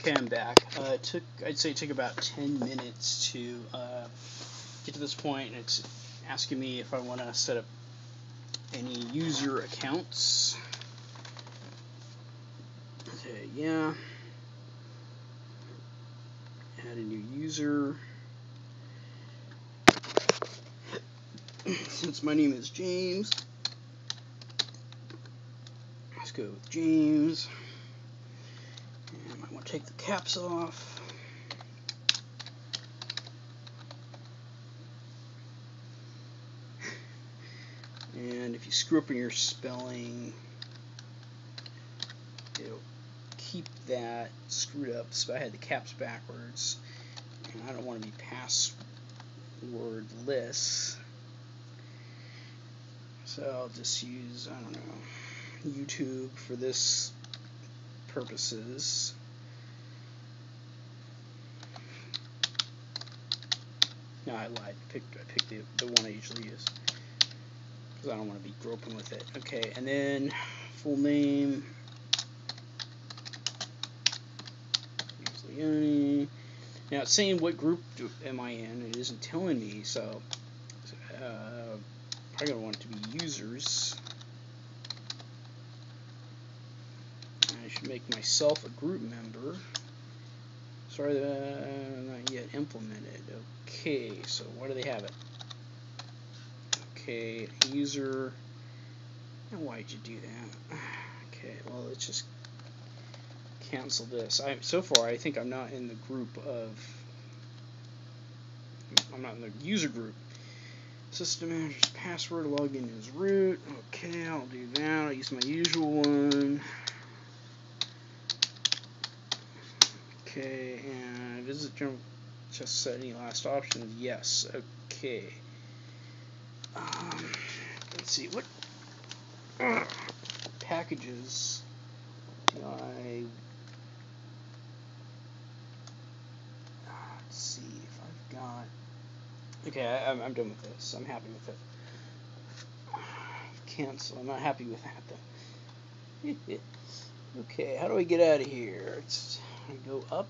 Okay, I'm back. Uh, it took, I'd say it took about 10 minutes to uh, get to this point, it's asking me if I want to set up any user accounts. Okay, yeah. Add a new user. Since my name is James, let's go with James. I want to take the caps off. And if you screw up in your spelling, it'll keep that screwed up. So I had the caps backwards. And I don't want to be passwordless. So I'll just use, I don't know, YouTube for this purposes. No, I lied. I picked, I picked the, the one I usually use. Because I don't want to be groping with it. Okay, and then full name. Leone. Now it's saying what group do, am I in. It isn't telling me, so uh, I'm going to want it to be users. I should make myself a group member. Sorry, uh, not yet implemented. Okay, so why do they have it? Okay, user. Why'd you do that? Okay, well let's just cancel this. I so far I think I'm not in the group of. I'm not in the user group. System manager's password login is root. Okay, I'll do that. I'll use my usual one. Okay, and visit general just set any last options. Yes. Okay. Um, let's see what uh, packages do I. Let's see if I've got. Okay, I, I'm, I'm done with this. I'm happy with it. Cancel. I'm not happy with that though. okay, how do I get out of here? It's I go up.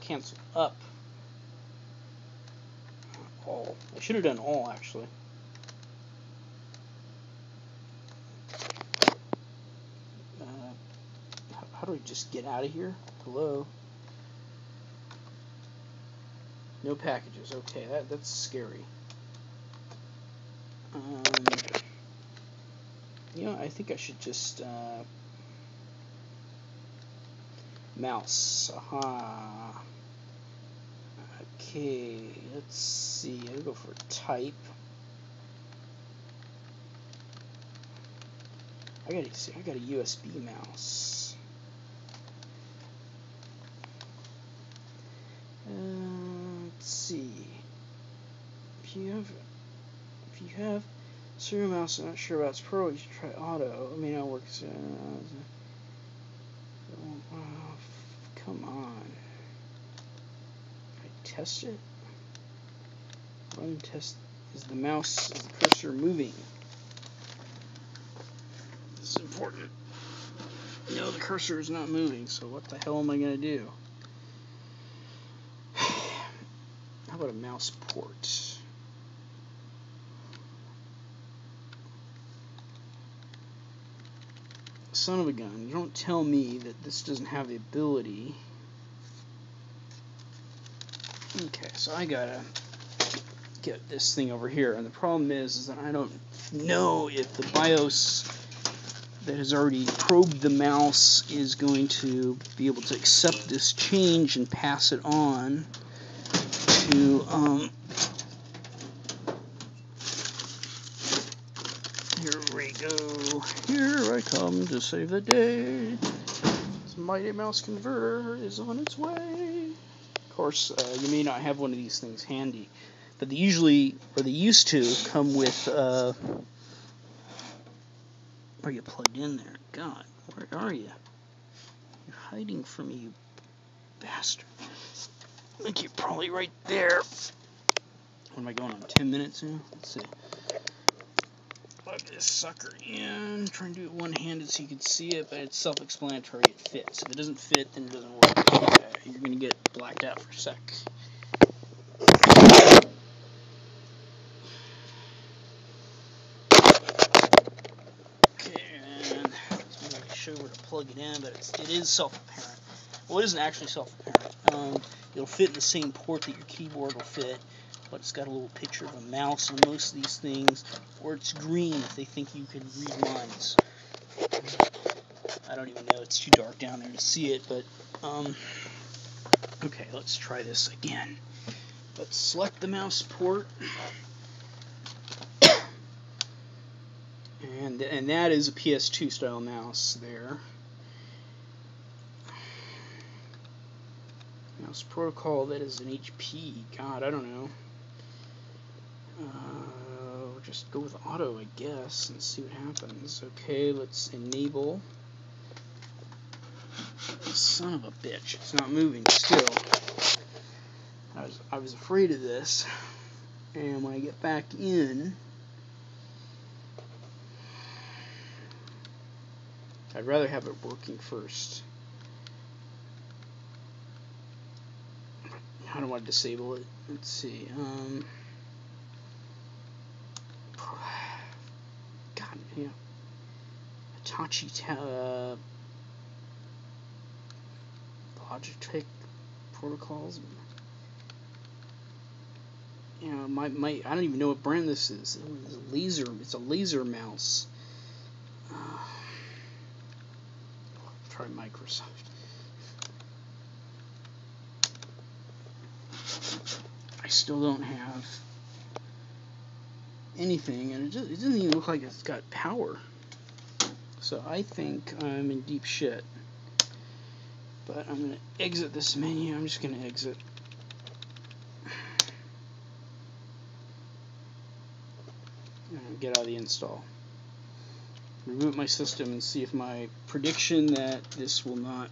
Cancel up. All. I should have done all actually. Uh, how, how do we just get out of here? Hello. No packages. Okay, that that's scary. Um, you know, I think I should just uh, mouse. Aha. Okay, let's see. I'll go for type. I got see. I got a USB mouse. Uh, let's see. If you have, if you have serial mouse, I'm not sure about its pro. You should try auto. I mean, it works. Uh, oh, come on. I test it. Run test. Is the mouse, is the cursor moving? This is important. No, the cursor is not moving, so what the hell am I going to do? How about a mouse port? Son of a gun, you don't tell me that this doesn't have the ability. Okay, so I gotta get this thing over here, and the problem is, is that I don't know if the BIOS that has already probed the mouse is going to be able to accept this change and pass it on to um, here we go. Here I come to save the day. This mighty mouse converter is on its way of course uh, you may not have one of these things handy but they usually or they used to come with uh, are you plugged in there God where are you you're hiding from me you bastard I think you're probably right there. What am I going on? 10 minutes now? Let's see. Plug this sucker in. Try and do it one-handed so you can see it, but it's self-explanatory. It fits. If it doesn't fit, then it doesn't work. Okay, you're gonna get blacked out for a sec. Okay, and I can show where to plug it in, but it's, it is self-apparent. Well, it isn't actually self-apparent. Um, it'll fit in the same port that your keyboard will fit but it's got a little picture of a mouse on most of these things, or it's green if they think you can read minds. I don't even know, it's too dark down there to see it, but, um, okay, let's try this again. Let's select the mouse port, and, and that is a PS2 style mouse there. Mouse protocol, that is an HP, God, I don't know. Uh, just go with auto, I guess, and see what happens. Okay, let's enable. Son of a bitch, it's not moving still. I was, I was afraid of this. And when I get back in, I'd rather have it working first. How do I disable it? Let's see. Um, yeah. Hitachi uh, Logitech protocols. You know, my, my I don't even know what brand this is. It's a laser. It's a laser mouse. Uh, try Microsoft. I still don't have anything, and it, just, it doesn't even look like it's got power. So I think I'm in deep shit. But I'm going to exit this menu. I'm just going to exit. And get out of the install. Reboot my system and see if my prediction that this will not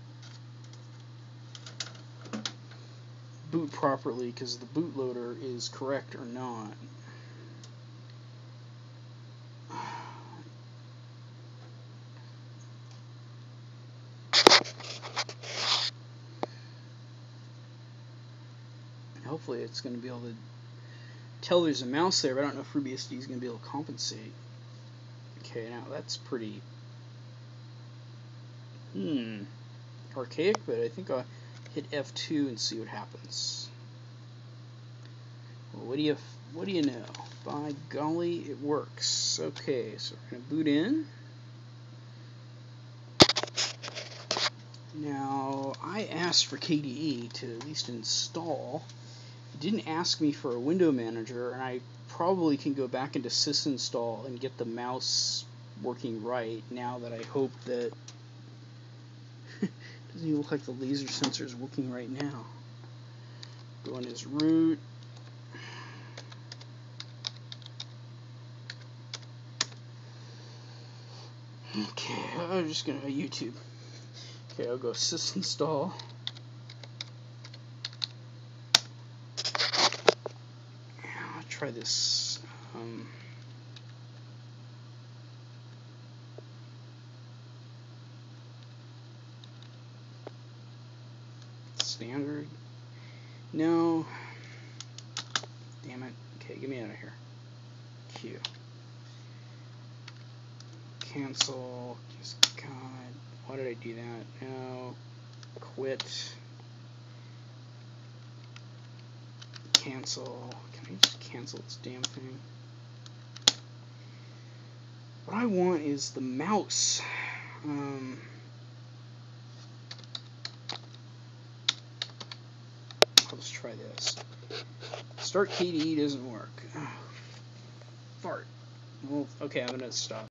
boot properly because the bootloader is correct or not. Hopefully it's going to be able to tell there's a mouse there, but I don't know if FreeBSD is going to be able to compensate. Okay, now that's pretty, hmm, archaic, but I think I'll hit F2 and see what happens. Well, what do you, what do you know? By golly, it works. Okay, so we're going to boot in. Now, I asked for KDE to at least install didn't ask me for a window manager, and I probably can go back into sysinstall and get the mouse working right now that I hope that doesn't even look like the laser sensor is working right now. Go in his root. Okay, I'm just gonna YouTube. Okay, I'll go sysinstall. try this. Um, standard. No. Damn it. Okay, get me out of here. Q. Cancel. Just. Why did I do that? No. Quit. Cancel. Can I just cancel this damn thing? What I want is the mouse. Um, let's try this. Start KDE doesn't work. fart. Well, okay, I'm gonna stop.